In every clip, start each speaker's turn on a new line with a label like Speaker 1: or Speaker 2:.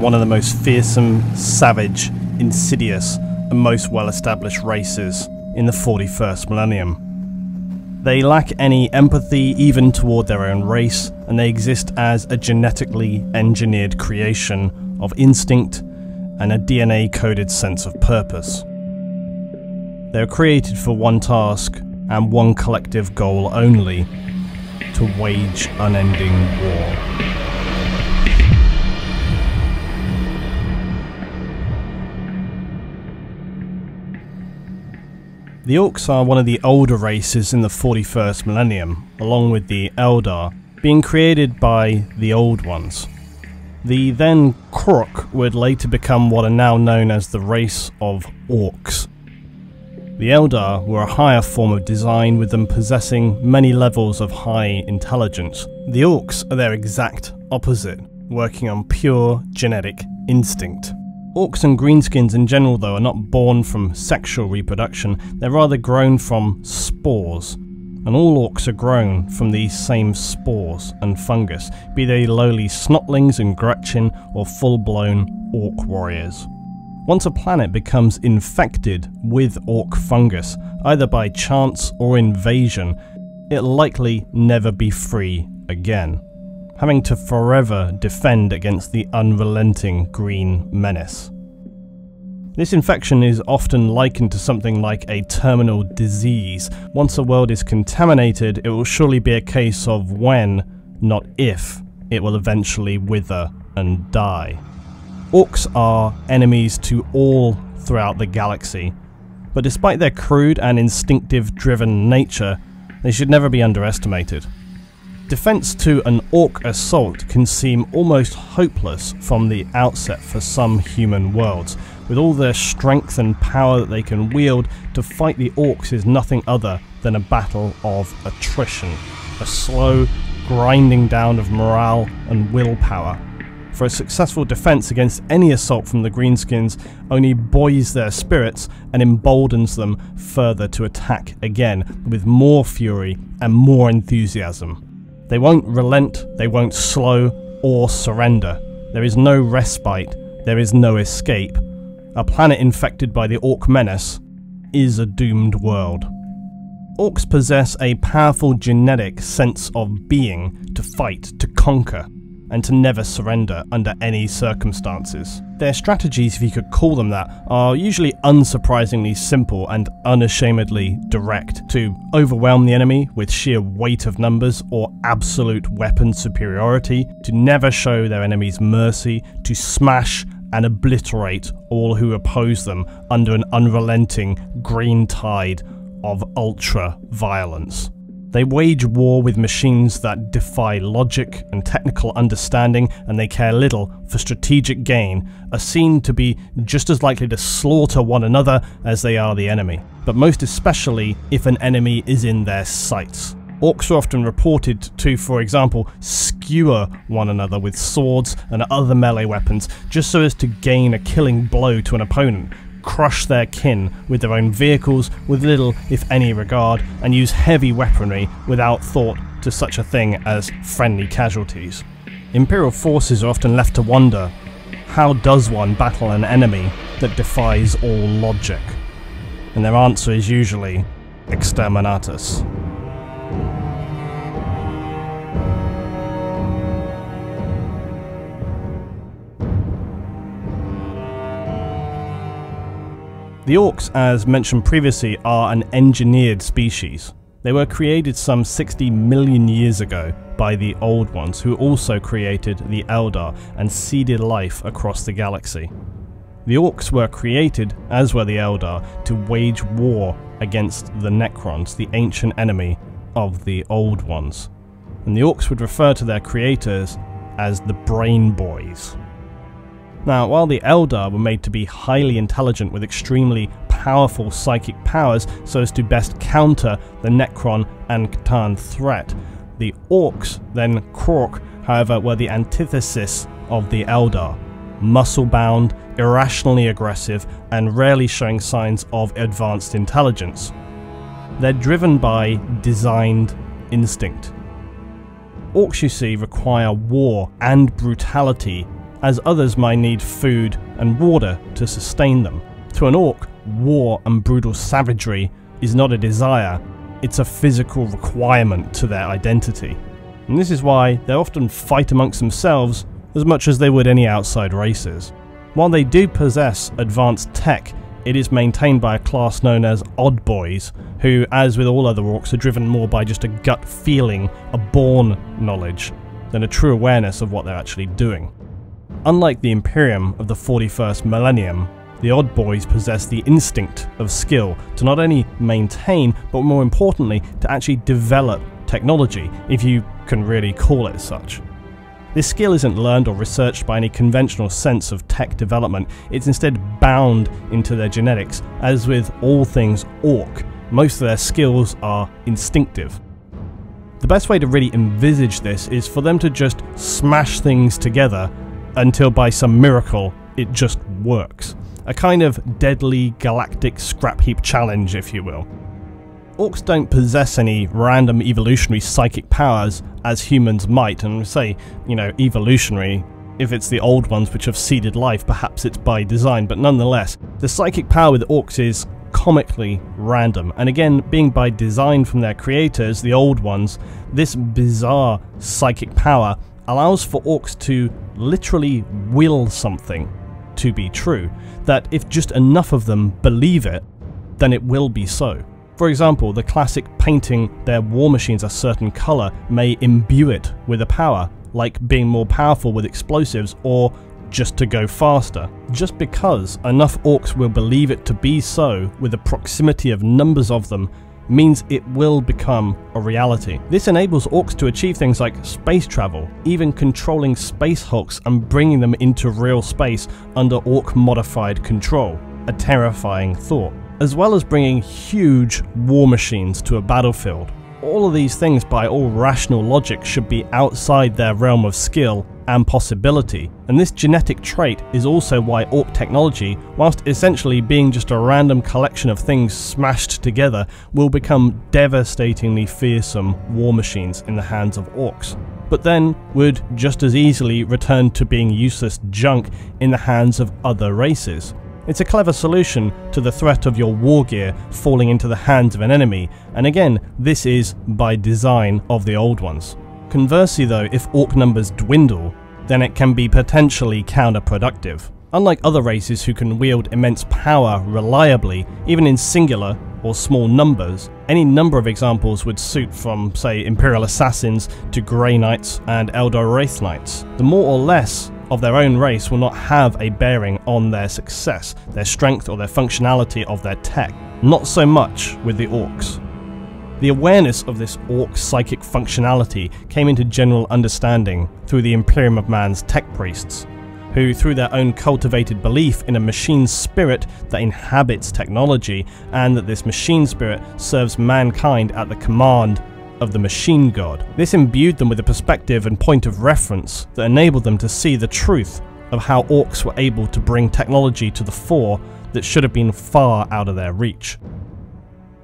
Speaker 1: one of the most fearsome, savage, insidious, and most well established races in the 41st millennium. They lack any empathy even toward their own race, and they exist as a genetically engineered creation of instinct and a DNA coded sense of purpose. They are created for one task and one collective goal only to wage unending war. The Orcs are one of the older races in the 41st millennium, along with the Eldar, being created by the Old Ones. The then Krork would later become what are now known as the race of Orcs. The Eldar were a higher form of design, with them possessing many levels of high intelligence. The Orcs are their exact opposite, working on pure genetic instinct. Orcs and greenskins in general, though, are not born from sexual reproduction, they're rather grown from spores. And all orcs are grown from these same spores and fungus, be they lowly snotlings and Gretchin or full blown orc warriors. Once a planet becomes infected with orc fungus, either by chance or invasion, it'll likely never be free again having to forever defend against the unrelenting green menace. This infection is often likened to something like a terminal disease. Once a world is contaminated, it will surely be a case of when, not if, it will eventually wither and die. Orcs are enemies to all throughout the galaxy, but despite their crude and instinctive driven nature, they should never be underestimated. Defense to an orc assault can seem almost hopeless from the outset for some human worlds. With all their strength and power that they can wield, to fight the orcs is nothing other than a battle of attrition. A slow, grinding down of morale and willpower. For a successful defense against any assault from the Greenskins only buoys their spirits and emboldens them further to attack again with more fury and more enthusiasm. They won't relent, they won't slow or surrender. There is no respite, there is no escape. A planet infected by the Orc menace is a doomed world. Orcs possess a powerful genetic sense of being to fight, to conquer, and to never surrender under any circumstances. Their strategies, if you could call them that, are usually unsurprisingly simple and unashamedly direct to overwhelm the enemy with sheer weight of numbers or absolute weapon superiority, to never show their enemies mercy, to smash and obliterate all who oppose them under an unrelenting green tide of ultra violence. They wage war with machines that defy logic and technical understanding, and they care little for strategic gain, are seen to be just as likely to slaughter one another as they are the enemy, but most especially if an enemy is in their sights. Orcs are often reported to, for example, skewer one another with swords and other melee weapons just so as to gain a killing blow to an opponent, crush their kin with their own vehicles with little, if any, regard, and use heavy weaponry without thought to such a thing as friendly casualties. Imperial forces are often left to wonder how does one battle an enemy that defies all logic? And their answer is usually exterminatus. The orcs, as mentioned previously, are an engineered species. They were created some 60 million years ago by the Old Ones, who also created the Eldar and seeded life across the galaxy. The Orcs were created, as were the Eldar, to wage war against the Necrons, the ancient enemy of the Old Ones. And the Orcs would refer to their creators as the Brain Boys. Now, while the Eldar were made to be highly intelligent with extremely powerful psychic powers so as to best counter the Necron and C'tan threat, the Orcs, then Krork, however, were the antithesis of the Eldar. Muscle bound, irrationally aggressive, and rarely showing signs of advanced intelligence. They're driven by designed instinct. Orcs, you see, require war and brutality as others might need food and water to sustain them. To an orc, war and brutal savagery is not a desire, it's a physical requirement to their identity. And this is why they often fight amongst themselves as much as they would any outside races. While they do possess advanced tech, it is maintained by a class known as Odd Boys, who, as with all other orcs, are driven more by just a gut feeling, a born knowledge, than a true awareness of what they're actually doing. Unlike the Imperium of the 41st millennium, the Odd Boys possess the instinct of skill to not only maintain, but more importantly, to actually develop technology, if you can really call it such. This skill isn't learned or researched by any conventional sense of tech development, it's instead bound into their genetics, as with all things orc, most of their skills are instinctive. The best way to really envisage this is for them to just smash things together until by some miracle it just works. A kind of deadly galactic scrap heap challenge, if you will. Orcs don't possess any random evolutionary psychic powers as humans might, and say, you know, evolutionary. If it's the old ones which have seeded life, perhaps it's by design, but nonetheless, the psychic power with orcs is comically random. And again, being by design from their creators, the old ones, this bizarre psychic power allows for orcs to literally will something to be true. That if just enough of them believe it, then it will be so. For example, the classic painting their war machines a certain colour may imbue it with a power, like being more powerful with explosives or just to go faster. Just because enough orcs will believe it to be so with the proximity of numbers of them means it will become a reality. This enables orcs to achieve things like space travel, even controlling space hulks and bringing them into real space under orc modified control. A terrifying thought as well as bringing huge war machines to a battlefield. All of these things, by all rational logic, should be outside their realm of skill and possibility, and this genetic trait is also why Orc technology, whilst essentially being just a random collection of things smashed together, will become devastatingly fearsome war machines in the hands of Orcs but then would just as easily return to being useless junk in the hands of other races. It's a clever solution to the threat of your war gear falling into the hands of an enemy, and again, this is by design of the old ones. Conversely though, if orc numbers dwindle, then it can be potentially counterproductive. Unlike other races who can wield immense power reliably, even in singular or small numbers, any number of examples would suit from, say, Imperial Assassins to Grey Knights and Eldar Wraith Knights. The more or less of their own race will not have a bearing on their success, their strength, or their functionality of their tech. Not so much with the orcs. The awareness of this orc psychic functionality came into general understanding through the Imperium of Man's tech priests, who, through their own cultivated belief in a machine spirit that inhabits technology, and that this machine spirit serves mankind at the command of the machine god. This imbued them with a perspective and point of reference that enabled them to see the truth of how orcs were able to bring technology to the fore that should have been far out of their reach.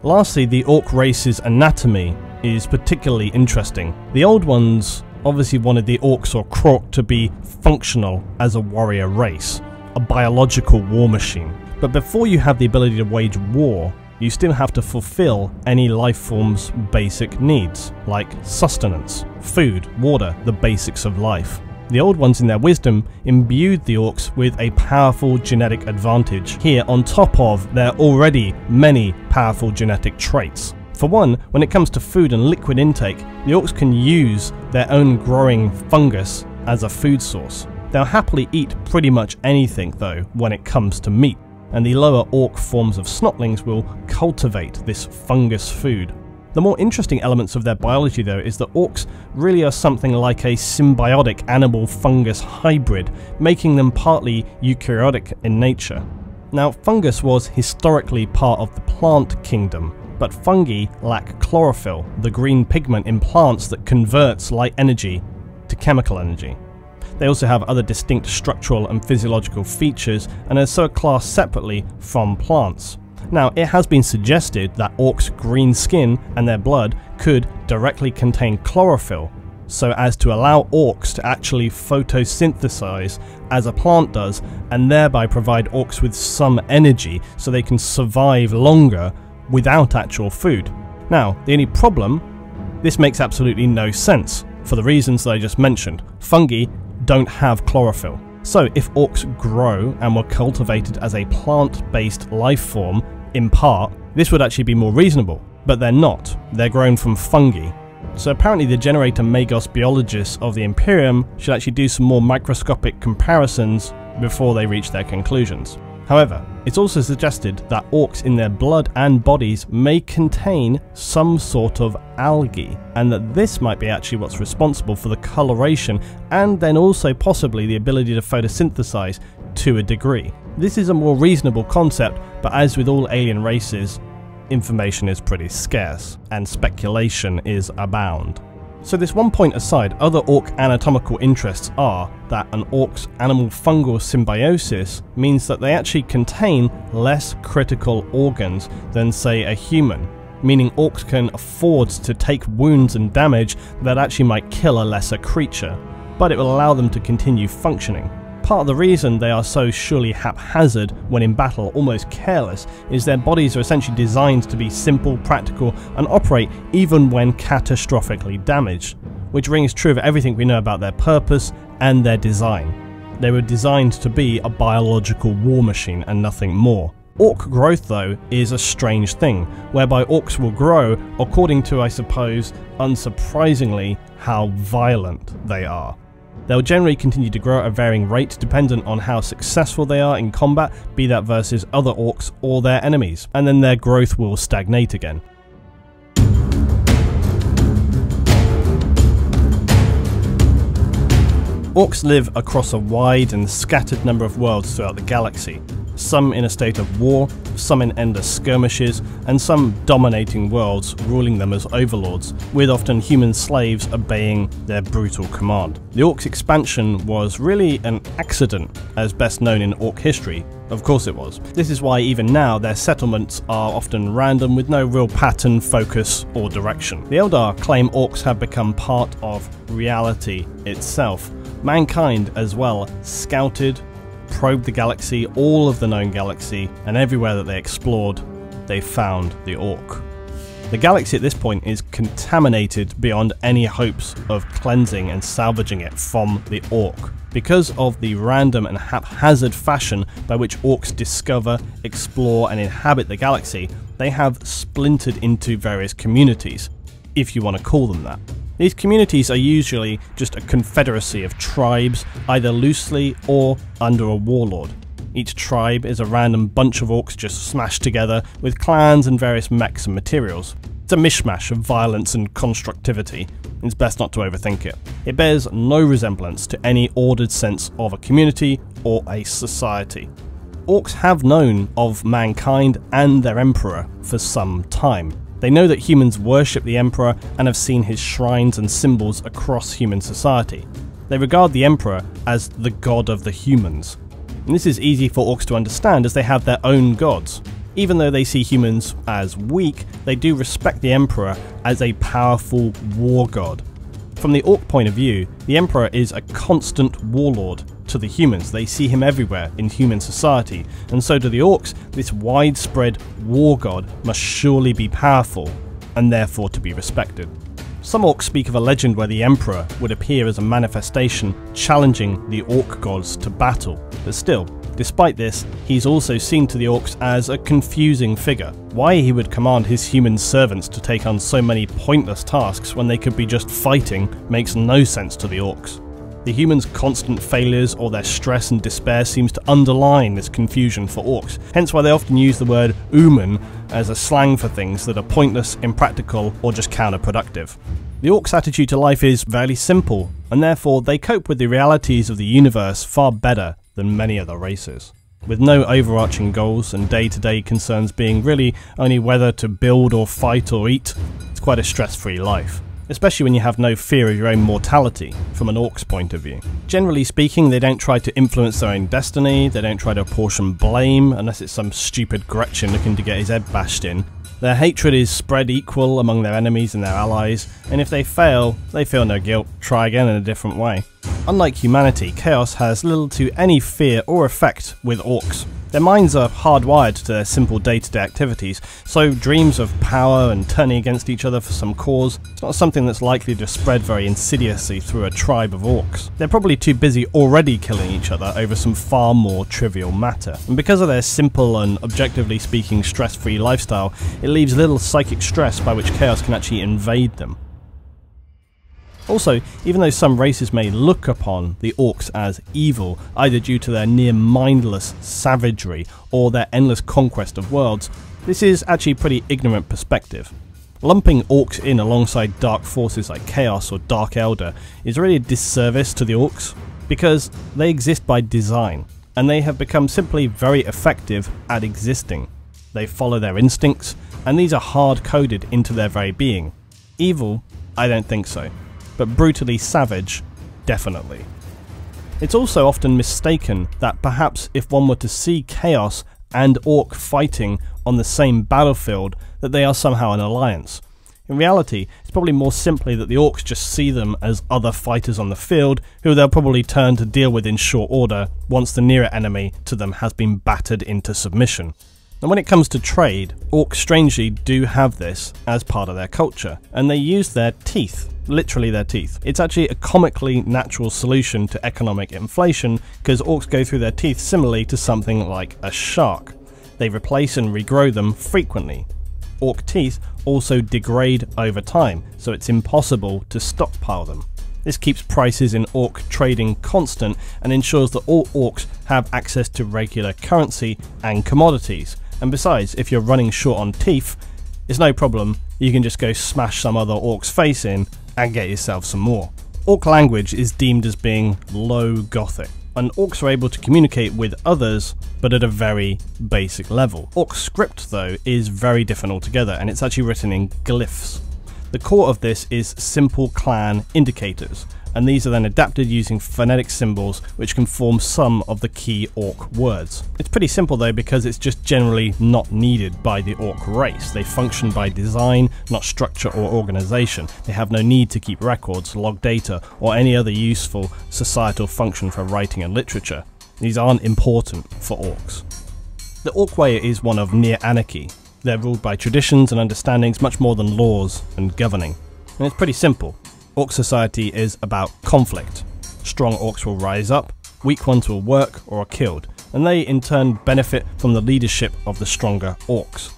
Speaker 1: Lastly, the orc race's anatomy is particularly interesting. The old ones obviously wanted the orcs or krork to be functional as a warrior race, a biological war machine. But before you have the ability to wage war, you still have to fulfill any life form's basic needs, like sustenance, food, water, the basics of life. The old ones in their wisdom imbued the orcs with a powerful genetic advantage here on top of their already many powerful genetic traits. For one, when it comes to food and liquid intake, the orcs can use their own growing fungus as a food source. They'll happily eat pretty much anything though when it comes to meat and the lower orc forms of snotlings will cultivate this fungus food. The more interesting elements of their biology though is that orcs really are something like a symbiotic animal fungus hybrid, making them partly eukaryotic in nature. Now fungus was historically part of the plant kingdom, but fungi lack chlorophyll, the green pigment in plants that converts light energy to chemical energy. They also have other distinct structural and physiological features and are so classed separately from plants. Now, it has been suggested that orcs' green skin and their blood could directly contain chlorophyll, so as to allow orcs to actually photosynthesize as a plant does and thereby provide orcs with some energy so they can survive longer without actual food. Now, the only problem, this makes absolutely no sense for the reasons that I just mentioned. Fungi don't have chlorophyll. So, if orcs grow and were cultivated as a plant based life form, in part, this would actually be more reasonable. But they're not, they're grown from fungi. So, apparently, the Genetor Magos biologists of the Imperium should actually do some more microscopic comparisons before they reach their conclusions. However, it's also suggested that orcs in their blood and bodies may contain some sort of algae, and that this might be actually what's responsible for the coloration and then also possibly the ability to photosynthesize to a degree. This is a more reasonable concept, but as with all alien races, information is pretty scarce, and speculation is abound. So this one point aside, other orc anatomical interests are that an orc's animal fungal symbiosis means that they actually contain less critical organs than say a human, meaning orcs can afford to take wounds and damage that actually might kill a lesser creature, but it will allow them to continue functioning. Part of the reason they are so surely haphazard when in battle, almost careless, is their bodies are essentially designed to be simple, practical, and operate even when catastrophically damaged, which rings true of everything we know about their purpose and their design. They were designed to be a biological war machine and nothing more. Orc growth, though, is a strange thing, whereby orcs will grow according to, I suppose, unsurprisingly, how violent they are. They'll generally continue to grow at a varying rate dependent on how successful they are in combat, be that versus other orcs or their enemies, and then their growth will stagnate again. Orcs live across a wide and scattered number of worlds throughout the galaxy, some in a state of war, some in endless skirmishes, and some dominating worlds, ruling them as overlords, with often human slaves obeying their brutal command. The Orcs' expansion was really an accident, as best known in Orc history. Of course it was. This is why even now their settlements are often random with no real pattern, focus, or direction. The Eldar claim Orcs have become part of reality itself. Mankind, as well, scouted, probed the galaxy, all of the known galaxy, and everywhere that they explored, they found the Orc. The galaxy at this point is contaminated beyond any hopes of cleansing and salvaging it from the Orc. Because of the random and haphazard fashion by which orcs discover, explore, and inhabit the galaxy, they have splintered into various communities, if you want to call them that. These communities are usually just a confederacy of tribes, either loosely or under a warlord. Each tribe is a random bunch of orcs just smashed together with clans and various mechs and materials. It's a mishmash of violence and constructivity. It's best not to overthink it. It bears no resemblance to any ordered sense of a community or a society. Orcs have known of mankind and their emperor for some time. They know that humans worship the Emperor and have seen his shrines and symbols across human society. They regard the Emperor as the god of the humans. And this is easy for orcs to understand as they have their own gods. Even though they see humans as weak, they do respect the Emperor as a powerful war god. From the orc point of view, the Emperor is a constant warlord to the humans. They see him everywhere in human society, and so do the orcs. This widespread war god must surely be powerful, and therefore to be respected. Some orcs speak of a legend where the Emperor would appear as a manifestation challenging the orc gods to battle, but still, despite this, he's also seen to the orcs as a confusing figure. Why he would command his human servants to take on so many pointless tasks when they could be just fighting makes no sense to the orcs. The humans' constant failures or their stress and despair seems to underline this confusion for orcs, hence why they often use the word ooman as a slang for things that are pointless, impractical, or just counterproductive. The orcs' attitude to life is fairly simple, and therefore they cope with the realities of the universe far better than many other races. With no overarching goals and day to day concerns being really only whether to build or fight or eat, it's quite a stress free life especially when you have no fear of your own mortality from an orc's point of view. Generally speaking, they don't try to influence their own destiny, they don't try to apportion blame unless it's some stupid Gretchin looking to get his head bashed in. Their hatred is spread equal among their enemies and their allies, and if they fail, they feel no guilt, try again in a different way. Unlike humanity, Chaos has little to any fear or effect with orcs. Their minds are hardwired to their simple day-to-day activities, so dreams of power and turning against each other for some cause is not something that's likely to spread very insidiously through a tribe of orcs. They're probably too busy already killing each other over some far more trivial matter. And because of their simple and objectively speaking stress-free lifestyle, it leaves little psychic stress by which chaos can actually invade them. Also, even though some races may look upon the orcs as evil, either due to their near mindless savagery or their endless conquest of worlds, this is actually a pretty ignorant perspective. Lumping orcs in alongside dark forces like Chaos or Dark Eldar is really a disservice to the orcs, because they exist by design, and they have become simply very effective at existing. They follow their instincts, and these are hard coded into their very being. Evil? I don't think so but brutally savage, definitely. It's also often mistaken that perhaps if one were to see Chaos and Orc fighting on the same battlefield, that they are somehow an alliance. In reality, it's probably more simply that the Orcs just see them as other fighters on the field, who they'll probably turn to deal with in short order once the nearer enemy to them has been battered into submission. And when it comes to trade, Orcs strangely do have this as part of their culture, and they use their teeth literally their teeth. It's actually a comically natural solution to economic inflation because orcs go through their teeth similarly to something like a shark. They replace and regrow them frequently. Orc teeth also degrade over time, so it's impossible to stockpile them. This keeps prices in orc trading constant and ensures that all orcs have access to regular currency and commodities. And besides, if you're running short on teeth, it's no problem, you can just go smash some other orc's face in and get yourself some more. Orc language is deemed as being low Gothic, and orcs are able to communicate with others, but at a very basic level. Orc script, though, is very different altogether, and it's actually written in glyphs. The core of this is simple clan indicators, and these are then adapted using phonetic symbols which can form some of the key orc words. It's pretty simple though because it's just generally not needed by the orc race. They function by design, not structure or organization. They have no need to keep records, log data, or any other useful societal function for writing and literature. These aren't important for orcs. The orc way is one of near anarchy. They're ruled by traditions and understandings much more than laws and governing. And it's pretty simple. Orc society is about conflict. Strong orcs will rise up, weak ones will work or are killed, and they in turn benefit from the leadership of the stronger orcs.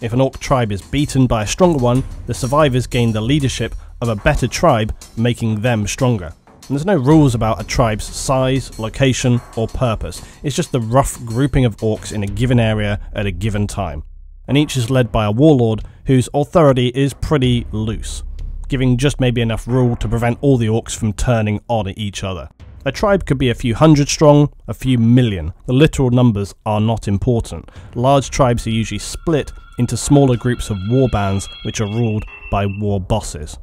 Speaker 1: If an orc tribe is beaten by a stronger one, the survivors gain the leadership of a better tribe, making them stronger. And there's no rules about a tribe's size, location, or purpose. It's just the rough grouping of orcs in a given area at a given time. And each is led by a warlord whose authority is pretty loose giving just maybe enough rule to prevent all the orcs from turning on each other. A tribe could be a few hundred strong, a few million. The literal numbers are not important. Large tribes are usually split into smaller groups of warbands which are ruled by war bosses.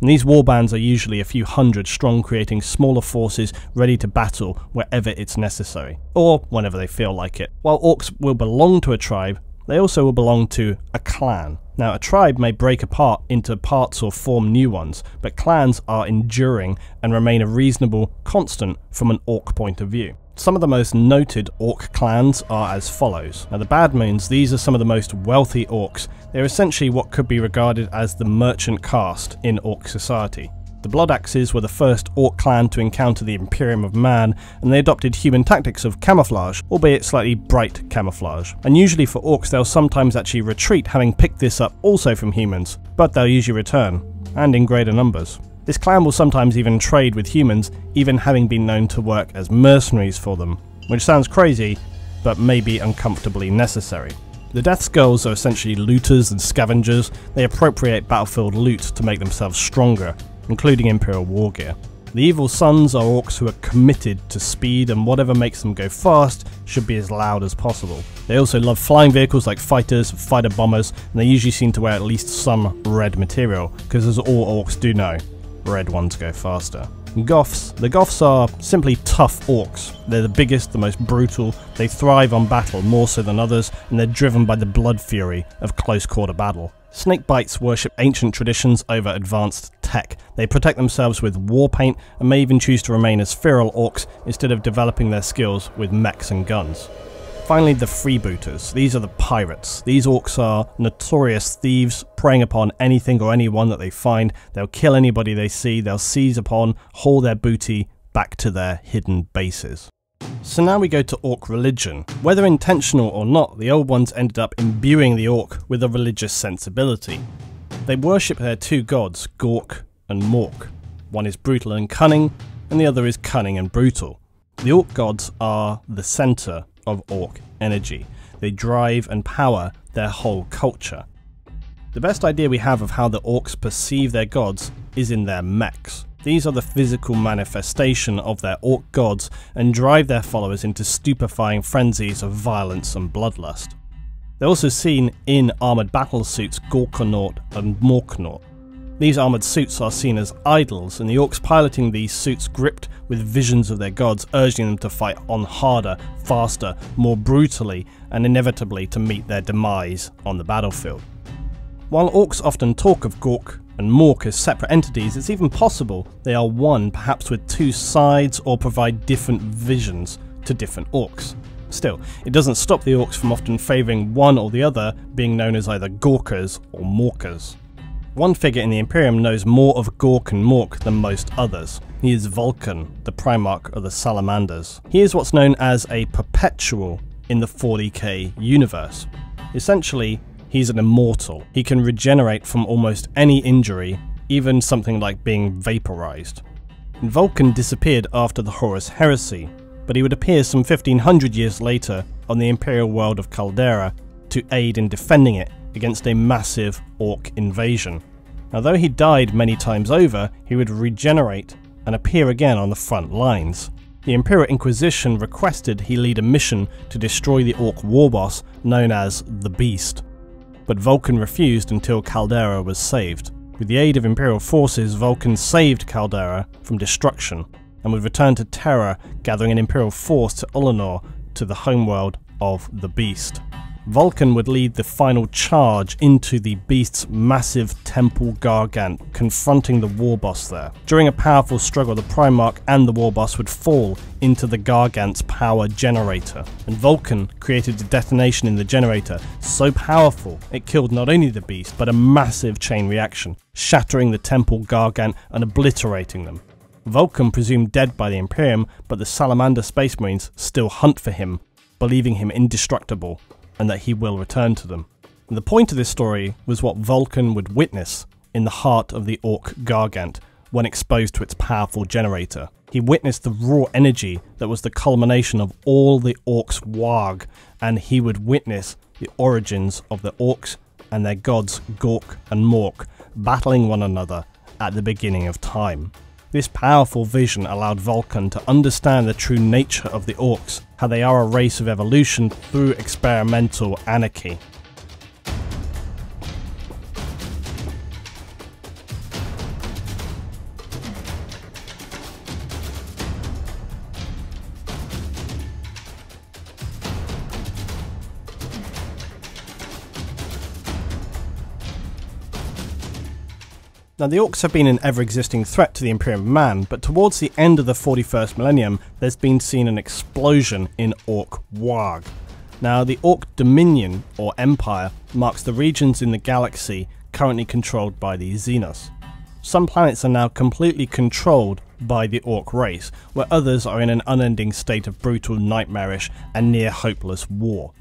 Speaker 1: And these warbands are usually a few hundred strong, creating smaller forces ready to battle wherever it's necessary, or whenever they feel like it. While orcs will belong to a tribe, they also will belong to a clan. Now, a tribe may break apart into parts or form new ones, but clans are enduring and remain a reasonable constant from an orc point of view. Some of the most noted orc clans are as follows. Now, the Bad Moons, these are some of the most wealthy orcs. They're essentially what could be regarded as the merchant caste in orc society. The Blood Axes were the first Orc clan to encounter the Imperium of Man, and they adopted human tactics of camouflage, albeit slightly bright camouflage. And usually for Orcs they'll sometimes actually retreat having picked this up also from humans, but they'll usually return, and in greater numbers. This clan will sometimes even trade with humans, even having been known to work as mercenaries for them, which sounds crazy, but may be uncomfortably necessary. The Death Skulls are essentially looters and scavengers. They appropriate battlefield loot to make themselves stronger, including Imperial war gear. The Evil Sunz are orcs who are committed to speed and whatever makes them go fast should be as loud as possible. They also love flying vehicles like fighters, fighter bombers, and they usually seem to wear at least some red material, because as all orcs do know, red ones go faster. Goffs. The Goffs are simply tough orcs. They're the biggest, the most brutal, they thrive on battle more so than others, and they're driven by the blood fury of close quarter battle. Snakebites worship ancient traditions over advanced tech. They protect themselves with war paint and may even choose to remain as feral orcs instead of developing their skills with mechs and guns. Finally, the freebooters. These are the pirates. These orcs are notorious thieves, preying upon anything or anyone that they find. They'll kill anybody they see, they'll seize upon, haul their booty back to their hidden bases. So now we go to orc religion. Whether intentional or not, the old ones ended up imbuing the orc with a religious sensibility. They worship their two gods, Gork and Mork. One is brutal and cunning, and the other is cunning and brutal. The orc gods are the centre of orc energy. They drive and power their whole culture. The best idea we have of how the orcs perceive their gods is in their mechs. These are the physical manifestation of their orc gods and drive their followers into stupefying frenzies of violence and bloodlust. They're also seen in armoured battle suits Gorkanaut and Morkanaut. These armoured suits are seen as idols, and the orcs piloting these suits gripped with visions of their gods, urging them to fight on harder, faster, more brutally, and inevitably to meet their demise on the battlefield. While orcs often talk of Gork and Mork as separate entities, it's even possible they are one, perhaps with two sides, or provide different visions to different orcs. Still, it doesn't stop the orcs from often favouring one or the other, being known as either Gorkers or Morkers. One figure in the Imperium knows more of Gork and Mork than most others. He is Vulkan, the Primarch of the Salamanders. He is what's known as a Perpetual in the 40k universe. Essentially, he's an immortal. He can regenerate from almost any injury, even something like being vaporized. Vulkan disappeared after the Horus Heresy, but he would appear some 1500 years later on the Imperial world of Caldera to aid in defending it against a massive orc invasion. Now, though he died many times over, he would regenerate and appear again on the front lines. The Imperial Inquisition requested he lead a mission to destroy the orc war boss known as the Beast, but Vulkan refused until Caldera was saved. With the aid of Imperial forces, Vulkan saved Caldera from destruction and would return to Terra, gathering an Imperial force to Ullanor to the homeworld of the Beast. Vulkan would lead the final charge into the beast's massive temple Gargant, confronting the war boss there. During a powerful struggle, the Primarch and the war boss would fall into the Gargant's power generator, and Vulkan created a detonation in the generator so powerful it killed not only the beast but a massive chain reaction, shattering the temple Gargant and obliterating them. Vulkan presumed dead by the Imperium, but the Salamander Space Marines still hunt for him, believing him indestructible and that he will return to them. And the point of this story was what Vulkan would witness in the heart of the Orc Gargant when exposed to its powerful generator. He witnessed the raw energy that was the culmination of all the Orcs' Waaagh, and he would witness the origins of the Orcs and their gods Gork and Mork battling one another at the beginning of time. This powerful vision allowed Vulkan to understand the true nature of the Orcs, how they are a race of evolution through experimental anarchy. Now, the orcs have been an ever existing threat to the Imperium of Man, but towards the end of the 41st millennium, there's been seen an explosion in Orc Waaagh. Now, the Orc Dominion, or Empire, marks the regions in the galaxy currently controlled by the Xenos. Some planets are now completely controlled by the Orc race, where others are in an unending state of brutal, nightmarish, and near hopeless war.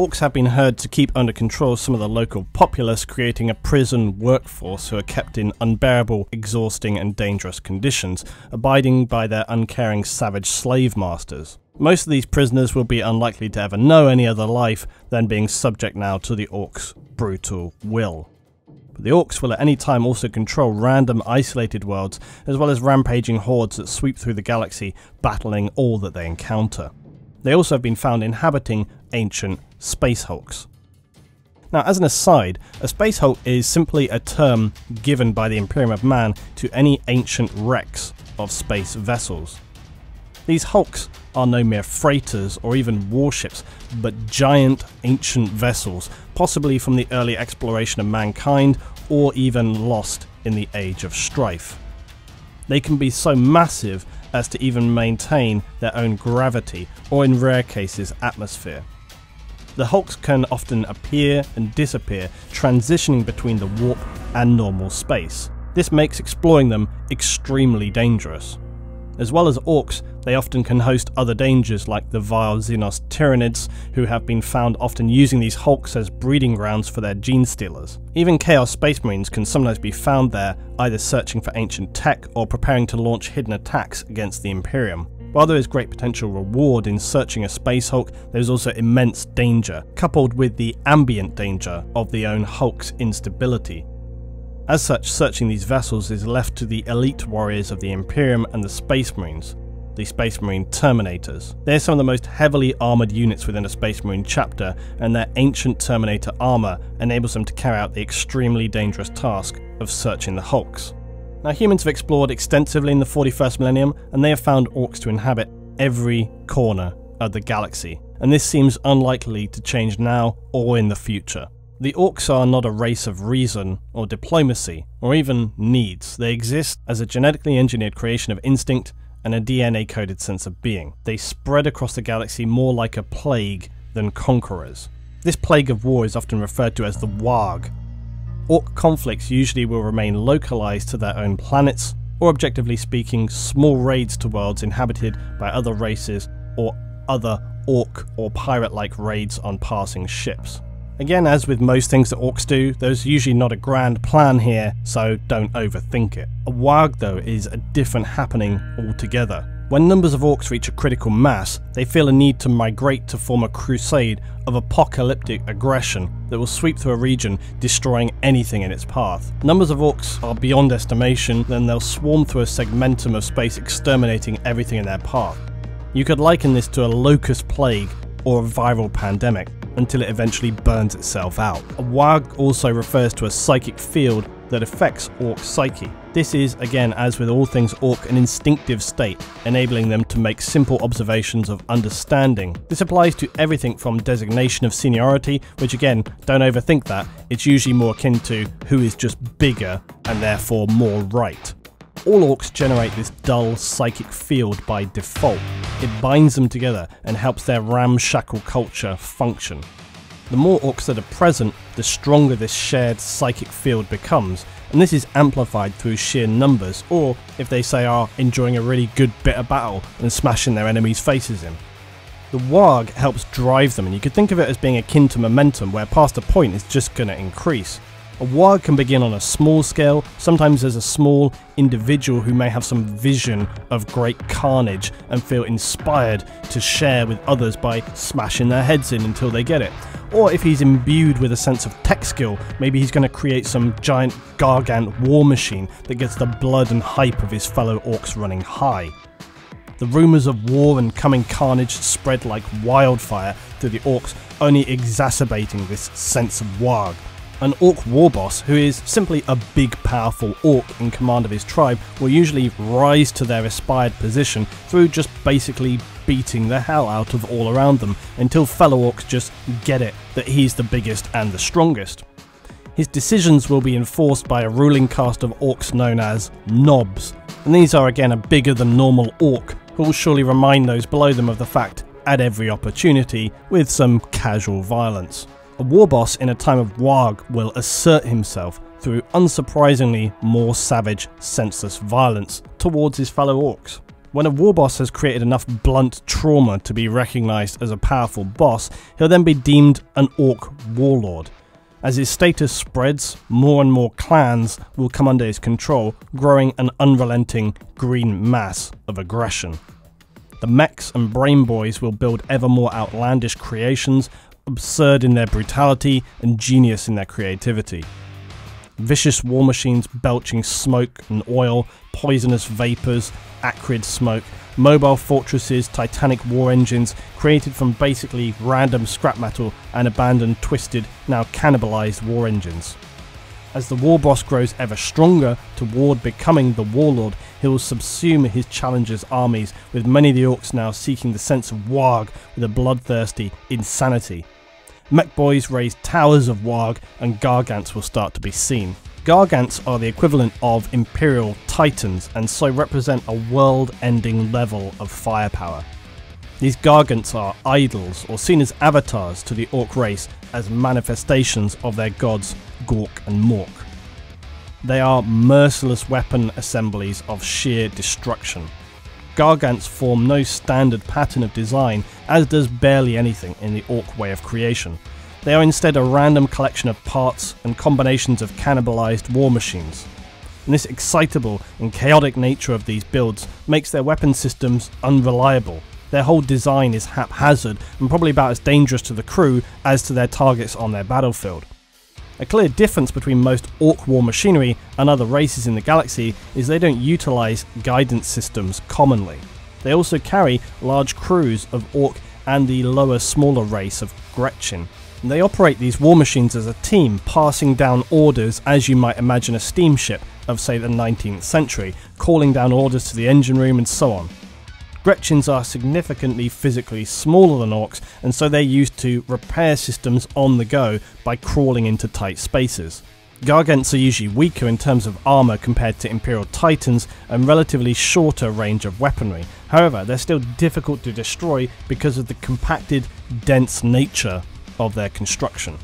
Speaker 1: Orcs have been heard to keep under control some of the local populace, creating a prison workforce who are kept in unbearable, exhausting, and dangerous conditions, abiding by their uncaring savage slave masters. Most of these prisoners will be unlikely to ever know any other life than being subject now to the Orcs' brutal will. But the Orcs will at any time also control random isolated worlds, as well as rampaging hordes that sweep through the galaxy, battling all that they encounter. They also have been found inhabiting ancient space hulks. Now, as an aside, a space hulk is simply a term given by the Imperium of Man to any ancient wrecks of space vessels. These hulks are no mere freighters or even warships, but giant ancient vessels, possibly from the early exploration of mankind or even lost in the Age of Strife. They can be so massive as to even maintain their own gravity or in rare cases atmosphere. The hulks can often appear and disappear, transitioning between the warp and normal space. This makes exploring them extremely dangerous. As well as orcs, they often can host other dangers like the vile Xenos Tyranids, who have been found often using these hulks as breeding grounds for their gene stealers. Even Chaos Space Marines can sometimes be found there, either searching for ancient tech or preparing to launch hidden attacks against the Imperium. While there is great potential reward in searching a Space Hulk, there is also immense danger, coupled with the ambient danger of the own Hulk's instability. As such, searching these vessels is left to the elite warriors of the Imperium and the Space Marines, the Space Marine Terminators. They're some of the most heavily armoured units within a Space Marine chapter, and their ancient Terminator armour enables them to carry out the extremely dangerous task of searching the Hulks. Now, humans have explored extensively in the 41st millennium, and they have found orcs to inhabit every corner of the galaxy, and this seems unlikely to change now or in the future. The orcs are not a race of reason or diplomacy or even needs. They exist as a genetically engineered creation of instinct and a DNA coded sense of being. They spread across the galaxy more like a plague than conquerors. This plague of war is often referred to as the Waaagh. Orc conflicts usually will remain localized to their own planets, or objectively speaking, small raids to worlds inhabited by other races or other orc or pirate like raids on passing ships. Again, as with most things that orcs do, there's usually not a grand plan here, so don't overthink it. A Waaagh, though, is a different happening altogether. When numbers of orcs reach a critical mass, they feel a need to migrate to form a crusade of apocalyptic aggression that will sweep through a region, destroying anything in its path. Numbers of orcs are beyond estimation, then they'll swarm through a segmentum of space, exterminating everything in their path. You could liken this to a locust plague or a viral pandemic until it eventually burns itself out. A Waaagh also refers to a psychic field that affects Orc psyche. This is, again, as with all things Orc, an instinctive state, enabling them to make simple observations of understanding. This applies to everything from designation of seniority, which again, don't overthink that, it's usually more akin to who is just bigger and therefore more right. All orcs generate this dull psychic field by default. It binds them together and helps their ramshackle culture function. The more orcs that are present, the stronger this shared psychic field becomes, and this is amplified through sheer numbers, or if they say are enjoying a really good bit of battle and smashing their enemies' faces in. The Waaagh helps drive them, and you could think of it as being akin to momentum, where past a point it's just going to increase. A Waaagh can begin on a small scale, sometimes as a small individual who may have some vision of great carnage and feel inspired to share with others by smashing their heads in until they get it. Or if he's imbued with a sense of tech skill, maybe he's going to create some giant gargant war machine that gets the blood and hype of his fellow orcs running high. The rumours of war and coming carnage spread like wildfire through the orcs, only exacerbating this sense of Waaagh. An orc war boss, who is simply a big powerful orc in command of his tribe, will usually rise to their aspired position through just basically beating the hell out of all around them until fellow orcs just get it that he's the biggest and the strongest. His decisions will be enforced by a ruling caste of orcs known as Nobs, and these are again a bigger than normal orc who will surely remind those below them of the fact at every opportunity with some casual violence. A war boss in a time of Waaagh will assert himself through unsurprisingly more savage, senseless violence towards his fellow orcs. When a war boss has created enough blunt trauma to be recognised as a powerful boss, he'll then be deemed an orc warlord. As his status spreads, more and more clans will come under his control, growing an unrelenting green mass of aggression. The Meks and brain boys will build ever more outlandish creations absurd in their brutality and genius in their creativity. Vicious war machines belching smoke and oil, poisonous vapours, acrid smoke, mobile fortresses, titanic war engines created from basically random scrap metal and abandoned, twisted, now cannibalized war engines. As the war boss grows ever stronger toward becoming the warlord, he will subsume his challenger's armies, with many of the orcs now seeking the sense of Waaagh with a bloodthirsty insanity. Mek boys raise towers of Waaagh, and gargants will start to be seen. Gargants are the equivalent of Imperial Titans and so represent a world ending level of firepower. These Gargants are idols or seen as avatars to the Orc race as manifestations of their gods Gork and Mork. They are merciless weapon assemblies of sheer destruction. Gargants form no standard pattern of design, as does barely anything in the Orc way of creation. They are instead a random collection of parts and combinations of cannibalized war machines. And this excitable and chaotic nature of these builds makes their weapon systems unreliable. Their whole design is haphazard and probably about as dangerous to the crew as to their targets on their battlefield. A clear difference between most Orc war machinery and other races in the galaxy is they don't utilize guidance systems commonly. They also carry large crews of Orc and the lower smaller race of Gretchin, they operate these war machines as a team, passing down orders as you might imagine a steamship of, say, the 19th century, calling down orders to the engine room and so on. Gretchins are significantly physically smaller than orcs, and so they're used to repair systems on the go by crawling into tight spaces. Gargants are usually weaker in terms of armour compared to Imperial Titans and relatively shorter range of weaponry. However, they're still difficult to destroy because of the compacted, dense nature of their construction.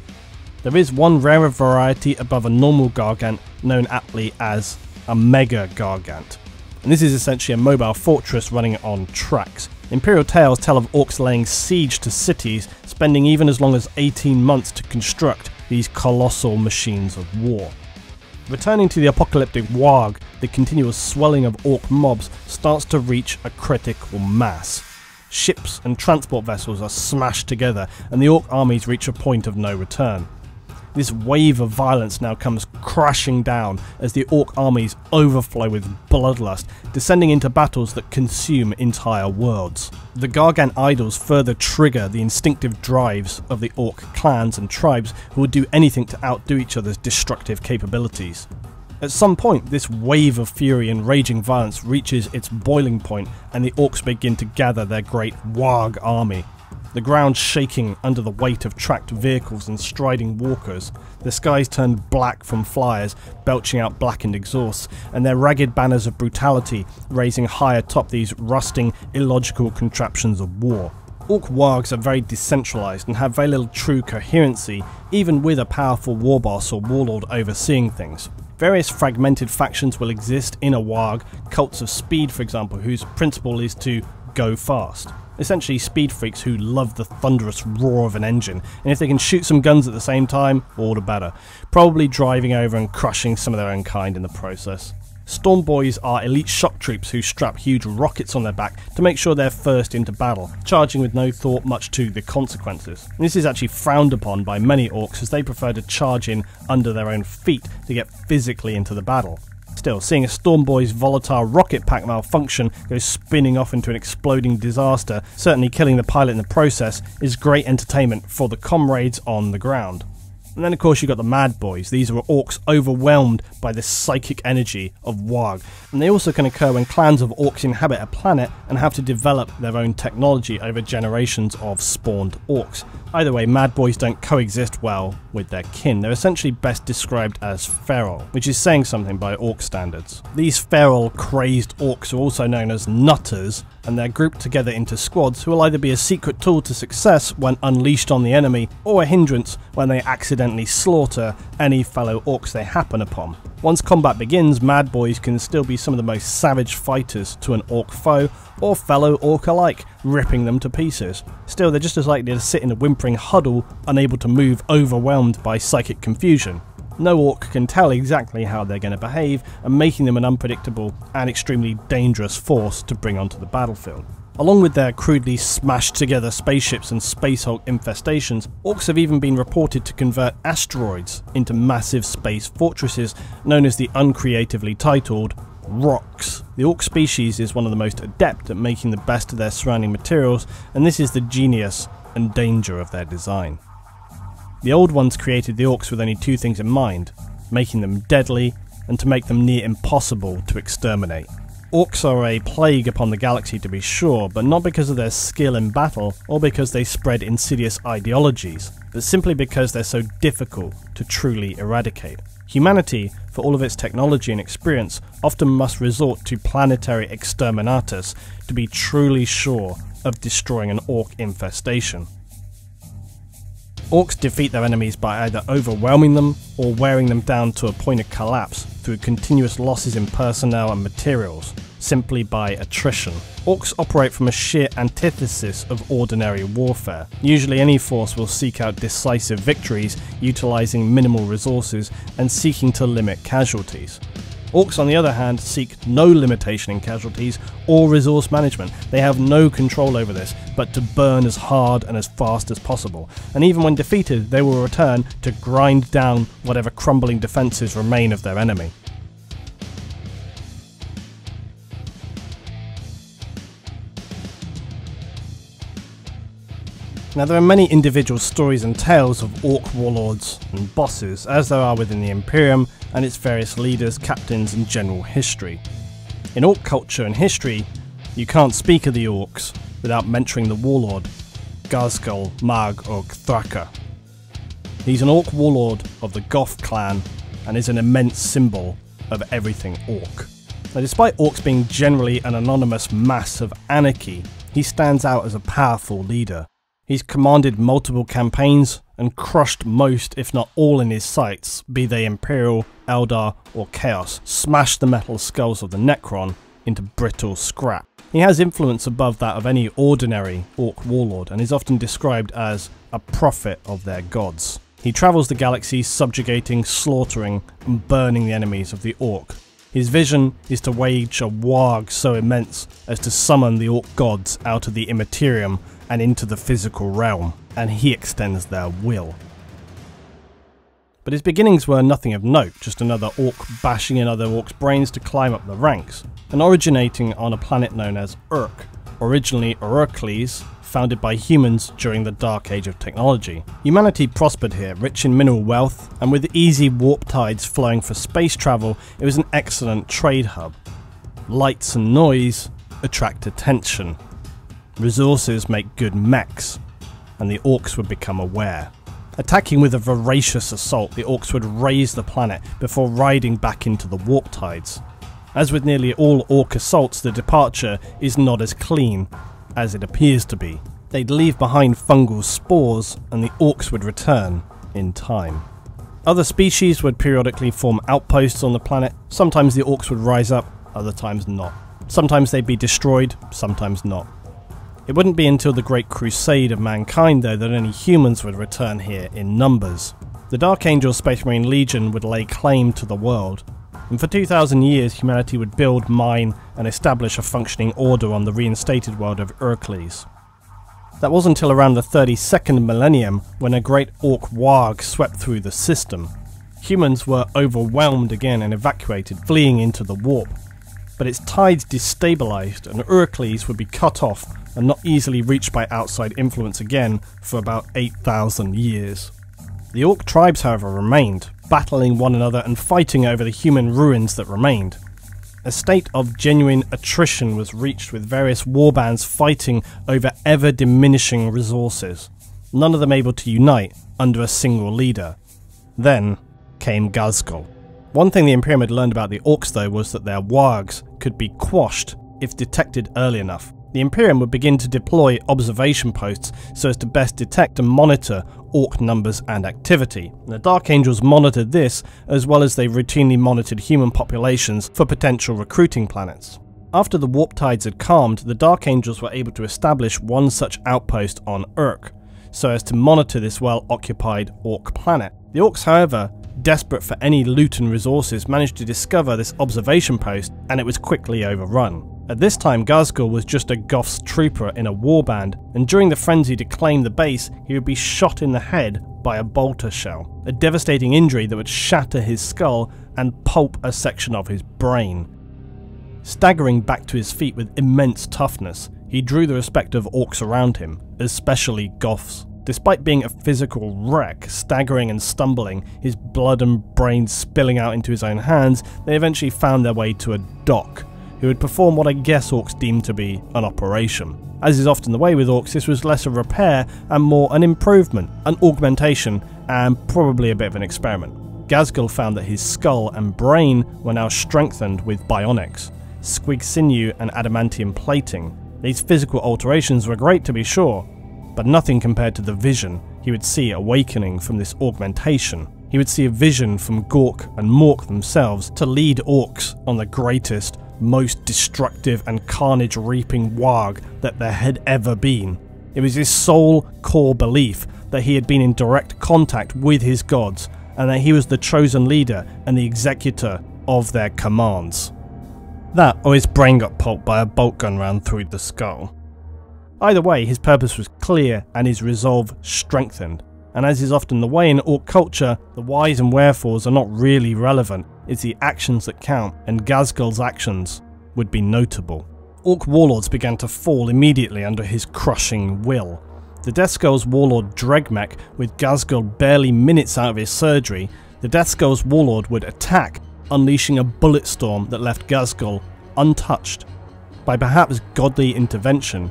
Speaker 1: There is one rarer variety above a normal Gargant known aptly as a Mega Gargant. And this is essentially a mobile fortress running on tracks. Imperial tales tell of orcs laying siege to cities, spending even as long as 18 months to construct these colossal machines of war. Returning to the apocalyptic Waaagh, the continuous swelling of orc mobs starts to reach a critical mass. Ships and transport vessels are smashed together, and the Orc armies reach a point of no return. This wave of violence now comes crashing down as the Orc armies overflow with bloodlust, descending into battles that consume entire worlds. The Gargant idols further trigger the instinctive drives of the Orc clans and tribes who would do anything to outdo each other's destructive capabilities. At some point, this wave of fury and raging violence reaches its boiling point, and the orcs begin to gather their great Waaagh army. The ground shaking under the weight of tracked vehicles and striding walkers. The skies turned black from flyers, belching out blackened exhausts, and their ragged banners of brutality raising high atop these rusting, illogical contraptions of war. Orc Waaaghs are very decentralized and have very little true coherency, even with a powerful war boss or warlord overseeing things. Various fragmented factions will exist in a Waaagh, cults of speed for example, whose principle is to go fast. Essentially speed freaks who love the thunderous roar of an engine, and if they can shoot some guns at the same time, all the better. Probably driving over and crushing some of their own kind in the process. Storm Boys are elite shock troops who strap huge rockets on their back to make sure they're first into battle, charging with no thought much to the consequences. This is actually frowned upon by many orcs as they prefer to charge in under their own feet to get physically into the battle. Still, seeing a Storm Boy's volatile rocket pack malfunction go spinning off into an exploding disaster, certainly killing the pilot in the process, is great entertainment for the comrades on the ground. And then, of course, you've got the Mad Boys. These are orcs overwhelmed by the psychic energy of Waaagh. And they also can occur when clans of orcs inhabit a planet and have to develop their own technology over generations of spawned orcs. Either way, Mad Boys don't coexist well with their kin. They're essentially best described as feral, which is saying something by orc standards. These feral, crazed orcs are also known as nutters, and they're grouped together into squads who will either be a secret tool to success when unleashed on the enemy, or a hindrance when they accidentally slaughter any fellow orcs they happen upon. Once combat begins, Mad Boys can still be some of the most savage fighters to an orc foe, or fellow orc alike, ripping them to pieces. Still, they're just as likely to sit in a whimpering huddle, unable to move, overwhelmed by psychic confusion. No orc can tell exactly how they're going to behave, and making them an unpredictable and extremely dangerous force to bring onto the battlefield. Along with their crudely smashed together spaceships and space hulk infestations, orcs have even been reported to convert asteroids into massive space fortresses known as the uncreatively titled rocks. The orc species is one of the most adept at making the best of their surrounding materials, and this is the genius and danger of their design. The old ones created the orcs with only two things in mind making them deadly, and to make them near impossible to exterminate. Orcs are a plague upon the galaxy to be sure, but not because of their skill in battle or because they spread insidious ideologies, but simply because they're so difficult to truly eradicate. Humanity, for all of its technology and experience, often must resort to planetary exterminatus to be truly sure of destroying an orc infestation. Orcs defeat their enemies by either overwhelming them or wearing them down to a point of collapse through continuous losses in personnel and materials, simply by attrition. Orcs operate from a sheer antithesis of ordinary warfare. Usually any force will seek out decisive victories, utilising minimal resources and seeking to limit casualties. Orcs, on the other hand, seek no limitation in casualties or resource management. They have no control over this, but to burn as hard and as fast as possible. And even when defeated, they will return to grind down whatever crumbling defences remain of their enemy. Now, there are many individual stories and tales of orc warlords and bosses, as there are within the Imperium and its various leaders, captains, and general history. In orc culture and history, you can't speak of the orcs without mentioning the warlord, Ghazghkull Mag Uruk Thraka. He's an orc warlord of the Goff clan and is an immense symbol of everything orc. Now, despite orcs being generally an anonymous mass of anarchy, he stands out as a powerful leader. He's commanded multiple campaigns and crushed most, if not all, in his sights, be they Imperial, Eldar, or Chaos, smashed the metal skulls of the Necron into brittle scrap. He has influence above that of any ordinary Orc warlord and is often described as a prophet of their gods. He travels the galaxy subjugating, slaughtering, and burning the enemies of the Orc. His vision is to wage a Waaagh so immense as to summon the Orc gods out of the Immaterium and into the physical realm, and he extends their will. But his beginnings were nothing of note, just another orc bashing in other orcs' brains to climb up the ranks, and originating on a planet known as Urk, originally Urukles, founded by humans during the dark age of technology. Humanity prospered here, rich in mineral wealth, and with easy warp tides flowing for space travel, it was an excellent trade hub. Lights and noise attract attention, Resources make good Meks, and the orcs would become aware. Attacking with a voracious assault, the orcs would raze the planet before riding back into the warp tides. As with nearly all orc assaults, the departure is not as clean as it appears to be. They'd leave behind fungal spores, and the orcs would return in time. Other species would periodically form outposts on the planet. Sometimes the orcs would rise up, other times not. Sometimes they'd be destroyed, sometimes not. It wouldn't be until the Great Crusade of mankind, though, that any humans would return here in numbers. The Dark Angel Space Marine Legion would lay claim to the world, and for 2,000 years humanity would build, mine, and establish a functioning order on the reinstated world of Urukles. That was until around the 32nd millennium when a great orc Waaagh swept through the system. Humans were overwhelmed again and evacuated, fleeing into the warp. But its tides destabilized and Urukles would be cut off and not easily reached by outside influence again for about 8,000 years. The Orc tribes, however, remained, battling one another and fighting over the human ruins that remained. A state of genuine attrition was reached with various warbands fighting over ever diminishing resources, none of them able to unite under a single leader. Then came Ghazghkull. One thing the Imperium had learned about the Orcs though was that their Waaaghs could be quashed if detected early enough the Imperium would begin to deploy observation posts so as to best detect and monitor Orc numbers and activity. The Dark Angels monitored this as well as they routinely monitored human populations for potential recruiting planets. After the warp tides had calmed, the Dark Angels were able to establish one such outpost on Urk, so as to monitor this well occupied Orc planet. The Orcs, however, desperate for any loot and resources, managed to discover this observation post and it was quickly overrun. At this time, Ghazghkull was just a Goff's trooper in a warband, and during the frenzy to claim the base, he would be shot in the head by a bolter shell, a devastating injury that would shatter his skull and pulp a section of his brain. Staggering back to his feet with immense toughness, he drew the respect of orcs around him, especially Goffs. Despite being a physical wreck, staggering and stumbling, his blood and brains spilling out into his own hands, they eventually found their way to a doc, who would perform what I guess orcs deemed to be an operation. As is often the way with orcs, this was less a repair and more an improvement, an augmentation, and probably a bit of an experiment. Ghazghkull found that his skull and brain were now strengthened with bionics, squig sinew and adamantium plating. These physical alterations were great to be sure, but nothing compared to the vision he would see awakening from this augmentation. He would see a vision from Gork and Mork themselves to lead orcs on the greatest, most destructive and carnage reaping Waaagh that there had ever been. It was his sole core belief that he had been in direct contact with his gods and that he was the chosen leader and the executor of their commands. That or his brain got pulped by a bolt gun ran through the skull. Either way, his purpose was clear and his resolve strengthened. And as is often the way in orc culture, the whys and wherefores are not really relevant, it's the actions that count, and Ghazghkull's actions would be notable. Orc warlords began to fall immediately under his crushing will. The Death Skulls warlord Dregmek, with Ghazghkull barely minutes out of his surgery, the Death Skulls warlord would attack, unleashing a bullet storm that left Ghazghkull untouched. By perhaps godly intervention,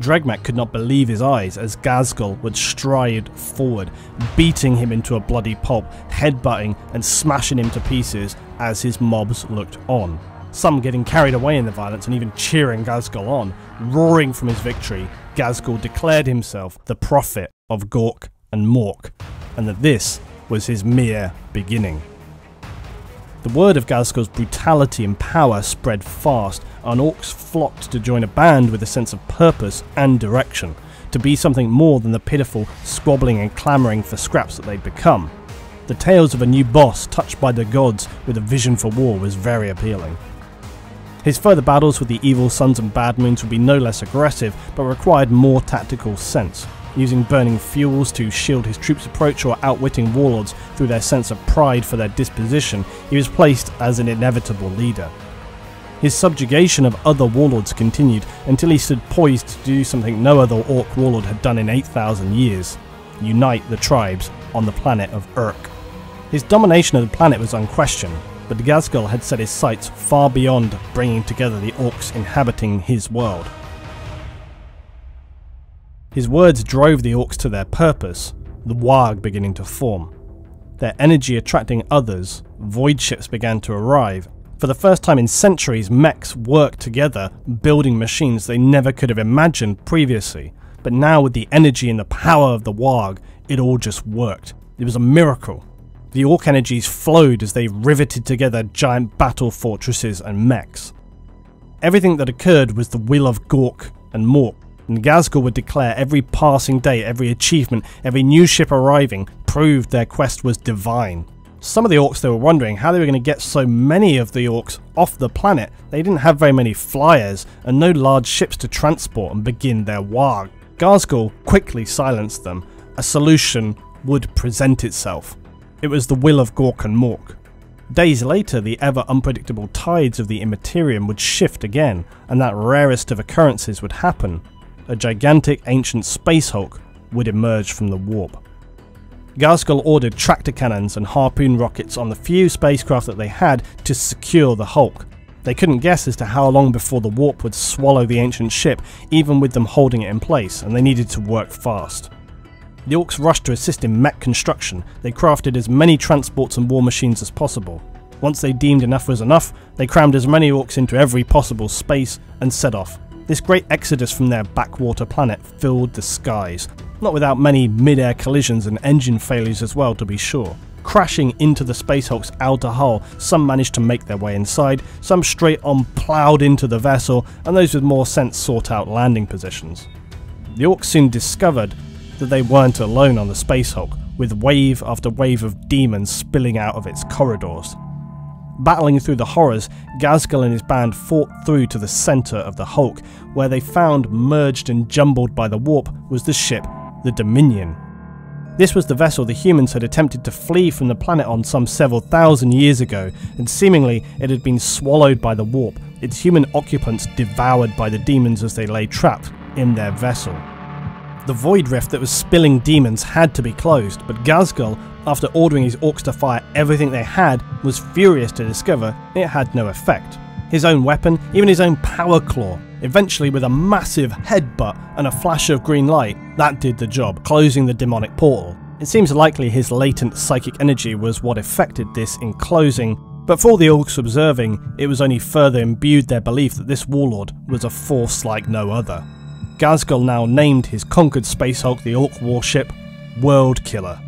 Speaker 1: Dregmek could not believe his eyes as Ghazghkull would stride forward, beating him into a bloody pulp, headbutting and smashing him to pieces as his mobs looked on. Some getting carried away in the violence and even cheering Ghazghkull on. Roaring from his victory, Ghazghkull declared himself the prophet of Gork and Mork, and that this was his mere beginning. The word of Ghazghkull's brutality and power spread fast, and orcs flocked to join a band with a sense of purpose and direction, to be something more than the pitiful squabbling and clamouring for scraps that they'd become. The tales of a new boss touched by the gods with a vision for war was very appealing. His further battles with the Evil Sunz and bad moons would be no less aggressive, but required more tactical sense using burning fuels to shield his troops' approach or outwitting warlords through their sense of pride for their disposition, he was placed as an inevitable leader. His subjugation of other warlords continued until he stood poised to do something no other orc warlord had done in 8,000 years unite the tribes on the planet of Urk. His domination of the planet was unquestioned, but Ghazghkull had set his sights far beyond bringing together the orcs inhabiting his world. His words drove the orcs to their purpose, the Waaagh beginning to form. Their energy attracting others, void ships began to arrive. For the first time in centuries, Meks worked together, building machines they never could have imagined previously. But now, with the energy and the power of the Waaagh, it all just worked. It was a miracle. The orc energies flowed as they riveted together giant battle fortresses and Meks. Everything that occurred was the will of Gork and Mork, and Ghazghkull would declare every passing day, every achievement, every new ship arriving proved their quest was divine. Some of the orcs they were wondering how they were going to get so many of the orcs off the planet. They didn't have very many flyers and no large ships to transport and begin their war. Ghazghkull quickly silenced them. A solution would present itself. It was the will of Gork and Mork. Days later, the ever unpredictable tides of the Immaterium would shift again, and that rarest of occurrences would happen a gigantic ancient space hulk would emerge from the warp. Ghazghkull ordered tractor cannons and harpoon rockets on the few spacecraft that they had to secure the Hulk. They couldn't guess as to how long before the warp would swallow the ancient ship, even with them holding it in place, and they needed to work fast. The Orcs rushed to assist in Mek construction. They crafted as many transports and war machines as possible. Once they deemed enough was enough, they crammed as many Orcs into every possible space and set off, this great exodus from their backwater planet filled the skies, not without many mid-air collisions and engine failures as well to be sure. Crashing into the Space Hulk's outer hull, some managed to make their way inside, some straight on ploughed into the vessel, and those with more sense sought out landing positions. The Orcs soon discovered that they weren't alone on the Space Hulk, with wave after wave of demons spilling out of its corridors. Battling through the horrors, Ghazghkull and his band fought through to the centre of the Hulk, where they found merged and jumbled by the warp was the ship, the Dominion. This was the vessel the humans had attempted to flee from the planet on some several thousand years ago, and seemingly it had been swallowed by the warp, its human occupants devoured by the demons as they lay trapped in their vessel. The void rift that was spilling demons had to be closed, but Ghazghkull, after ordering his orcs to fire everything they had, was furious to discover it had no effect. His own weapon, even his own power claw, eventually with a massive headbutt and a flash of green light, that did the job, closing the demonic portal. It seems likely his latent psychic energy was what effected this in closing, but for the orcs observing, it was only further imbued their belief that this warlord was a force like no other. Ghazghkull now named his conquered Space Hulk the Orc warship World Killer.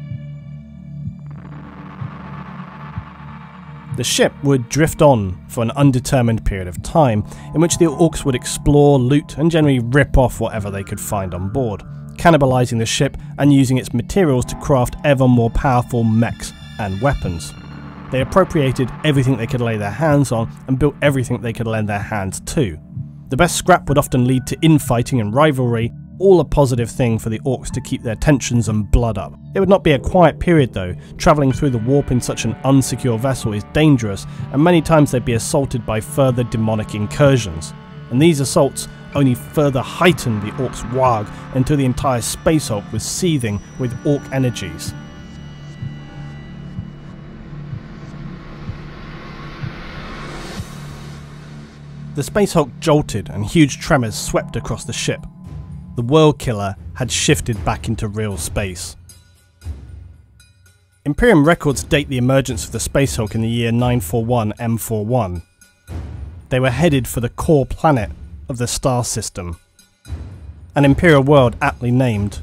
Speaker 1: The ship would drift on for an undetermined period of time, in which the orcs would explore, loot, and generally rip off whatever they could find on board, cannibalising the ship and using its materials to craft ever more powerful Meks and weapons. They appropriated everything they could lay their hands on and built everything they could lend their hands to. The best scrap would often lead to infighting and rivalry, all a positive thing for the orcs to keep their tensions and blood up. It would not be a quiet period though, travelling through the warp in such an unsecure vessel is dangerous, and many times they'd be assaulted by further demonic incursions. And these assaults only further heightened the orcs' Waaagh until the entire Space Hulk was seething with orc energies. The Space Hulk jolted and huge tremors swept across the ship. The World Killer had shifted back into real space. Imperium records date the emergence of the Space Hulk in the year 941 M41. They were headed for the core planet of the star system, an Imperial world aptly named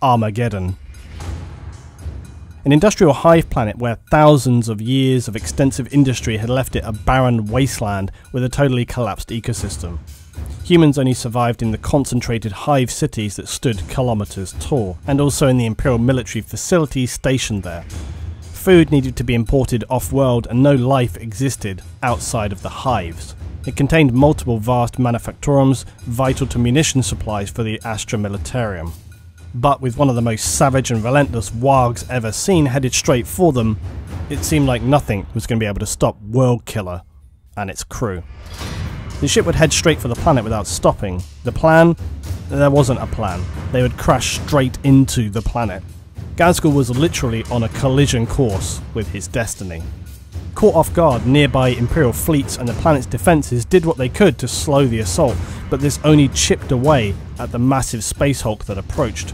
Speaker 1: Armageddon an industrial hive planet where thousands of years of extensive industry had left it a barren wasteland with a totally collapsed ecosystem. Humans only survived in the concentrated hive cities that stood kilometres tall, and also in the Imperial military facilities stationed there. Food needed to be imported off world, and no life existed outside of the hives. It contained multiple vast manufactorums vital to munition supplies for the Astra Militarum but with one of the most savage and relentless Waaaghs ever seen headed straight for them, it seemed like nothing was going to be able to stop World Killer and its crew. The ship would head straight for the planet without stopping. The plan? There wasn't a plan. They would crash straight into the planet. Ghazghkull was literally on a collision course with his destiny. Caught off guard, nearby Imperial fleets and the planet's defences did what they could to slow the assault, but this only chipped away at the massive Space Hulk that approached.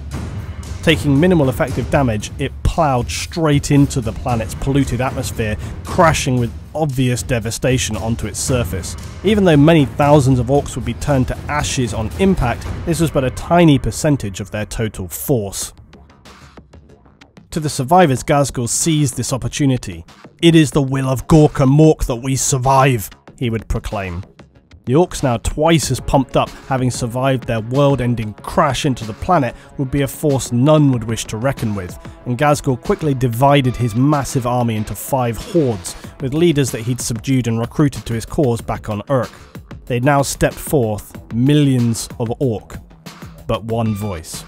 Speaker 1: Taking minimal effective damage, it ploughed straight into the planet's polluted atmosphere, crashing with obvious devastation onto its surface. Even though many thousands of orcs would be turned to ashes on impact, this was but a tiny percentage of their total force. To the survivors, Ghazghkull seized this opportunity. It is the will of Gorka Mork that we survive, he would proclaim. The orcs now twice as pumped up, having survived their world-ending crash into the planet, would be a force none would wish to reckon with, and Ghazghkull quickly divided his massive army into five hordes, with leaders that he'd subdued and recruited to his cause back on Urk. They'd now stepped forth, millions of orc, but one voice.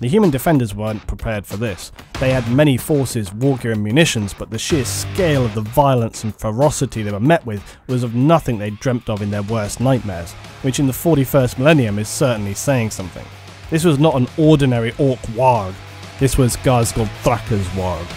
Speaker 1: The human defenders weren't prepared for this. They had many forces, war gear and munitions, but the sheer scale of the violence and ferocity they were met with was of nothing they dreamt of in their worst nightmares, which in the 41st millennium is certainly saying something. This was not an ordinary orc Waaagh, this was Ghazghkull Thraka's Waaagh.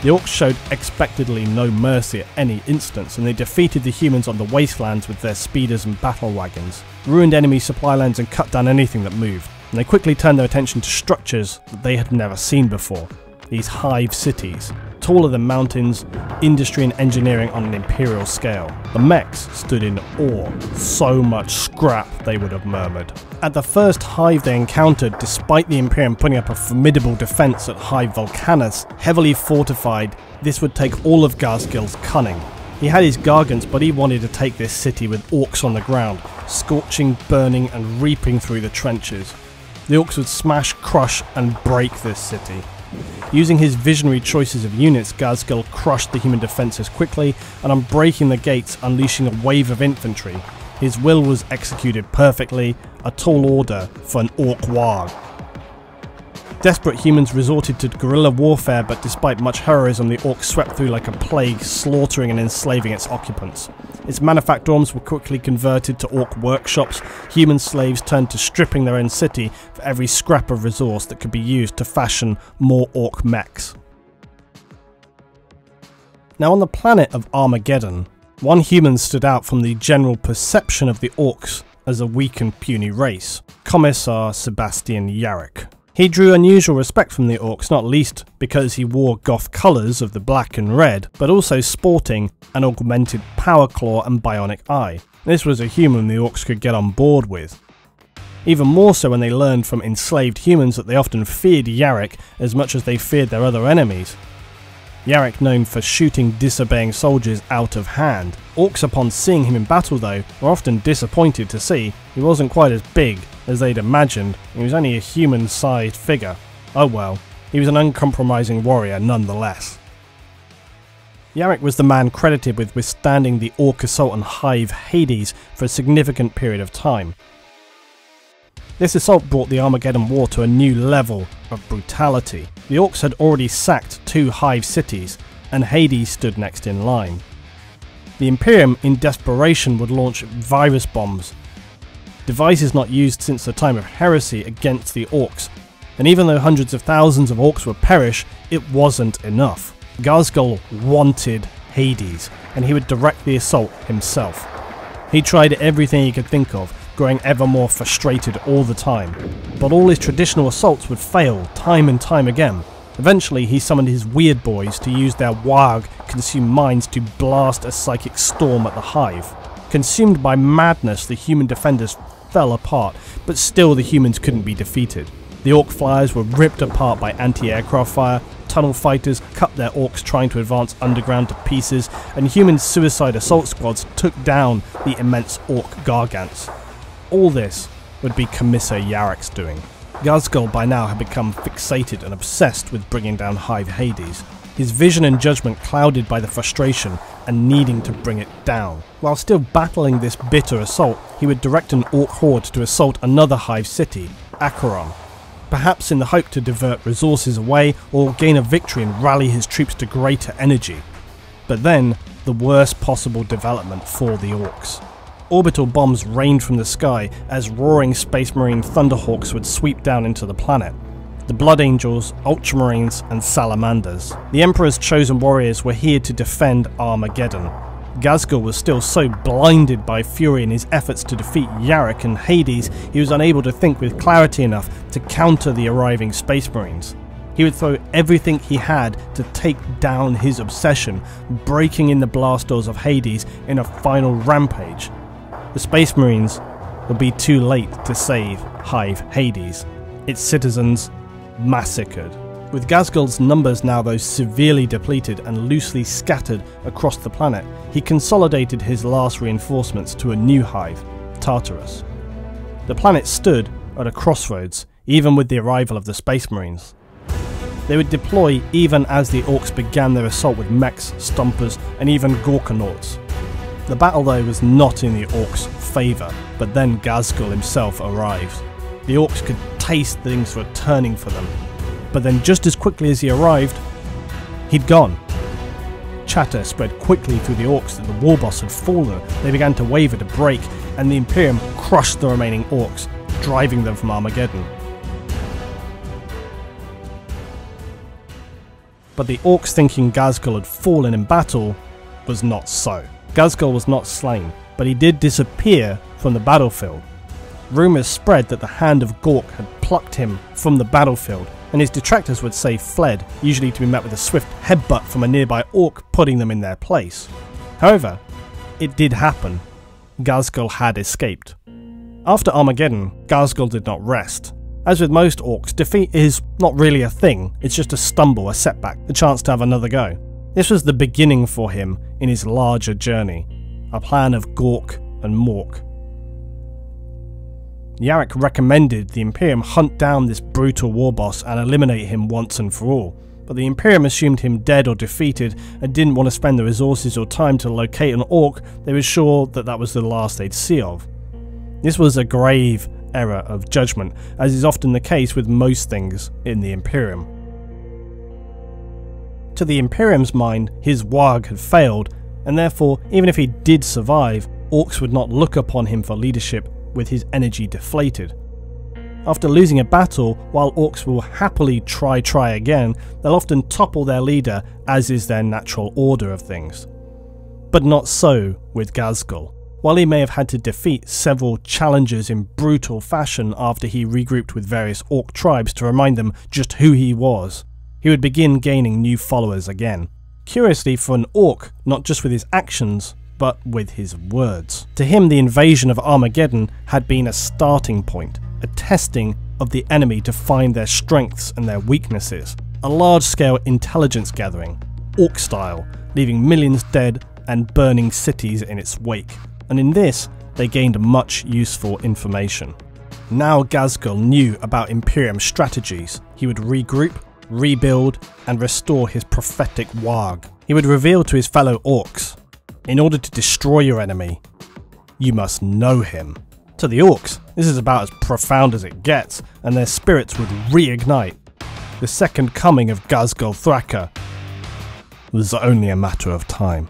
Speaker 1: The orcs showed expectedly no mercy at any instance, and they defeated the humans on the wastelands with their speeders and battle wagons, ruined enemy supply lines and cut down anything that moved and they quickly turned their attention to structures that they had never seen before. These hive cities, taller than mountains, industry and engineering on an imperial scale. The Meks stood in awe, so much scrap they would have murmured. At the first hive they encountered, despite the Imperium putting up a formidable defense at Hive Volcanus, heavily fortified, this would take all of Ghazghkull's cunning. He had his gargants, but he wanted to take this city with orcs on the ground, scorching, burning, and reaping through the trenches. The Orcs would smash, crush, and break this city. Using his visionary choices of units, Ghazghkull crushed the human defences quickly, and on breaking the gates, unleashing a wave of infantry. His will was executed perfectly, a tall order for an Orc Waaagh. Desperate humans resorted to guerrilla warfare, but despite much heroism, the Orcs swept through like a plague, slaughtering and enslaving its occupants. Its manufactorums were quickly converted to orc workshops. Human slaves turned to stripping their own city for every scrap of resource that could be used to fashion more orc Meks. Now, on the planet of Armageddon, one human stood out from the general perception of the orcs as a weak and puny race Commissar Sebastian Yarrick. He drew unusual respect from the orcs, not least because he wore Goff colours of the black and red, but also sporting an augmented power claw and bionic eye. This was a human the orcs could get on board with. Even more so when they learned from enslaved humans that they often feared Yarrick as much as they feared their other enemies. Yarrick known for shooting disobeying soldiers out of hand. Orcs upon seeing him in battle though were often disappointed to see he wasn't quite as big as they'd imagined, he was only a human sized figure. Oh well, he was an uncompromising warrior nonetheless. Yarrick was the man credited with withstanding the Orc assault on Hive Hades for a significant period of time. This assault brought the Armageddon War to a new level of brutality. The Orcs had already sacked two Hive cities, and Hades stood next in line. The Imperium, in desperation, would launch virus bombs, devices not used since the time of heresy against the Orcs, and even though hundreds of thousands of Orcs would perish, it wasn't enough. Ghazghkull wanted Hades, and he would direct the assault himself. He tried everything he could think of, growing ever more frustrated all the time, but all his traditional assaults would fail time and time again. Eventually, he summoned his weird boys to use their Waaagh consumed minds to blast a psychic storm at the Hive. Consumed by madness, the human defenders fell apart, but still the humans couldn't be defeated. The Orc flyers were ripped apart by anti-aircraft fire, tunnel fighters cut their orcs trying to advance underground to pieces, and human suicide assault squads took down the immense orc gargants. All this would be Commissar Yarrick's doing. Ghazghkull by now had become fixated and obsessed with bringing down Hive Hades, his vision and judgment clouded by the frustration and needing to bring it down. While still battling this bitter assault, he would direct an orc horde to assault another hive city, Acheron, perhaps in the hope to divert resources away or gain a victory and rally his troops to greater energy. But then, the worst possible development for the orcs. Orbital bombs rained from the sky as roaring Space Marine Thunderhawks would sweep down into the planet, the Blood Angels, Ultramarines, and Salamanders. The Emperor's chosen warriors were here to defend Armageddon. Ghazghkull was still so blinded by fury in his efforts to defeat Yarrick and Hades, he was unable to think with clarity enough to counter the arriving Space Marines. He would throw everything he had to take down his obsession, breaking in the blast doors of Hades in a final rampage. The Space Marines would be too late to save Hive Hades. Its citizens massacred. With Ghazghkull's numbers now though severely depleted and loosely scattered across the planet, he consolidated his last reinforcements to a new hive, Tartarus. The planet stood at a crossroads, even with the arrival of the Space Marines. They would deploy even as the Orcs began their assault with Meks, stompers, and even Gorkanauts. The battle though was not in the Orcs' favour, but then Ghazghkull himself arrived. The Orcs could taste things were turning for them. But then, just as quickly as he arrived, he'd gone. Chatter spread quickly through the orcs that the war boss had fallen. They began to waver to break, and the Imperium crushed the remaining orcs, driving them from Armageddon. But the orcs thinking Ghazghkull had fallen in battle was not so. Ghazghkull was not slain, but he did disappear from the battlefield. Rumours spread that the hand of Gork had plucked him from the battlefield, and his detractors would say fled, usually to be met with a swift headbutt from a nearby orc putting them in their place. However, it did happen. Ghazghkull had escaped. After Armageddon, Ghazghkull did not rest. As with most orcs, defeat is not really a thing, it's just a stumble, a setback, a chance to have another go. This was the beginning for him in his larger journey, a plan of Gork and Mork Yarrick recommended the Imperium hunt down this brutal war boss and eliminate him once and for all, but the Imperium assumed him dead or defeated and didn't want to spend the resources or time to locate an orc they were sure that that was the last they'd see of. This was a grave error of judgment, as is often the case with most things in the Imperium. To the Imperium's mind, his Waaagh had failed, and therefore, even if he did survive, orcs would not look upon him for leadership with his energy deflated. After losing a battle, while orcs will happily try try again, they'll often topple their leader as is their natural order of things. But not so with Ghazghkull. While he may have had to defeat several challengers in brutal fashion after he regrouped with various orc tribes to remind them just who he was, he would begin gaining new followers again. Curiously, for an orc, not just with his actions, but with his words. To him, the invasion of Armageddon had been a starting point, a testing of the enemy to find their strengths and their weaknesses, a large scale intelligence gathering, orc style, leaving millions dead and burning cities in its wake. And in this, they gained much useful information. Now Ghazghkull knew about Imperium strategies. He would regroup, rebuild, and restore his prophetic Waaagh. He would reveal to his fellow orcs in order to destroy your enemy, you must know him. To the orcs, this is about as profound as it gets, and their spirits would reignite. The second coming of Ghazghkull Thraka was only a matter of time.